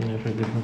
неожиданно.